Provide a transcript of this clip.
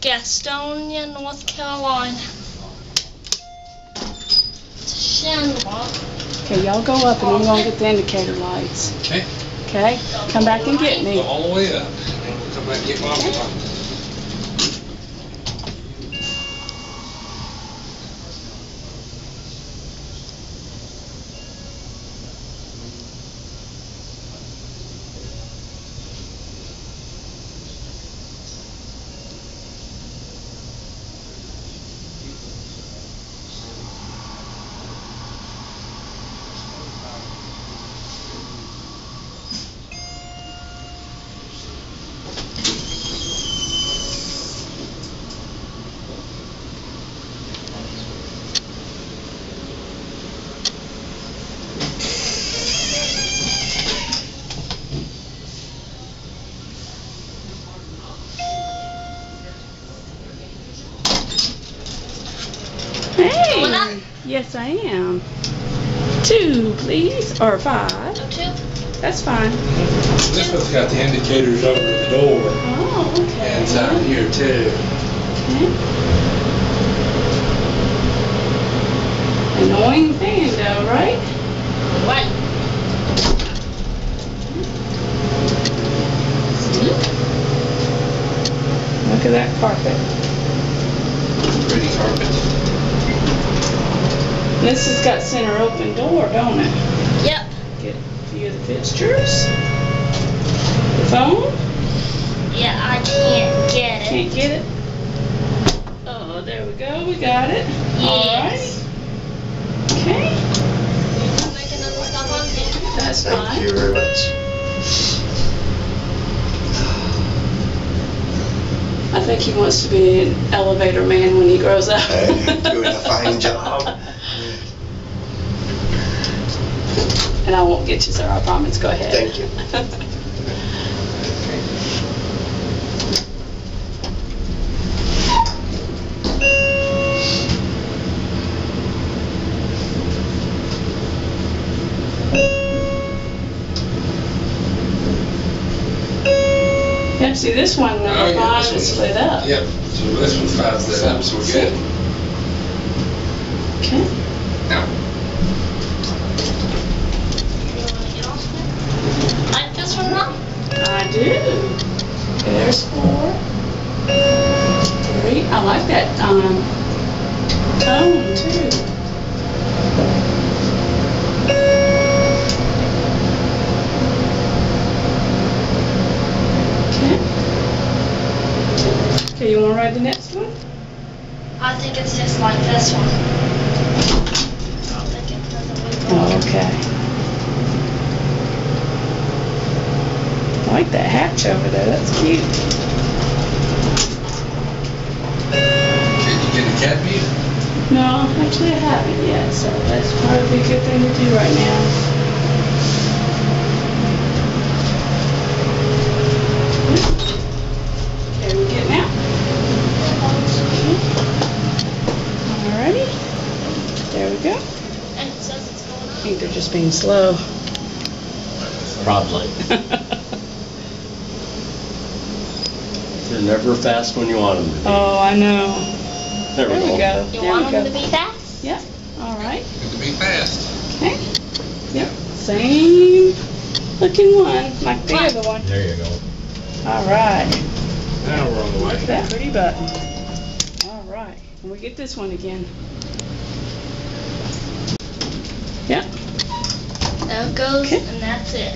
Gastonia, North Carolina. It's a Schindler. Okay, y'all go up and I'm gonna get the indicator lights. Okay. Okay? Come back and get Go me. all the way up. And we'll come back and get Mama. Yes, I am. Two, please, or five. Oh, two. That's fine. This one's got the indicators over the door. Oh, okay. And it's out here too. Okay. Annoying thing though, right? Right. Mm-hmm. Look at that carpet. Pretty carpet. This has got center open door, don't it? Yep. Get a few of the fixtures. The phone? Yeah, I can't get it. Can't get it. Oh, there we go. We got it. Yes. Alright. Okay. I'll make another stop on me. That's Thank fine. you very much. I think he wants to be an elevator man when he grows up. Hey, doing a fine job. And I won't get you, sir. I promise. Go ahead. Thank you. Yep, see this one, Oh, number yeah, five this is one. lit up. Yep, so this one's five lit up, so we're good. Okay. Now, You wanna get off there? Like this one, Mom? I do. There's four. Three. I like that um, tone too. Okay. Okay, you want to ride the next one? I think it's just like this one. I don't think it doesn't move. Oh, okay. I like over there. That's cute. did you get a cat meter? No, actually I haven't yet, so that's probably a good thing to do right now. Okay, we getting? Alrighty. There we go. And it says it's going I think they're just being slow. Probably. They're never fast when you want them to be. oh, I know. There There we go. You There want we them go. to be fast? Yep. All right. Good to be fast. Okay. Yep. Same looking one, like the other one. There you go. All right. Now we're on the Look at way. that pretty button. All right. And we get this one again. Yep. There it goes, Okay. and that's it.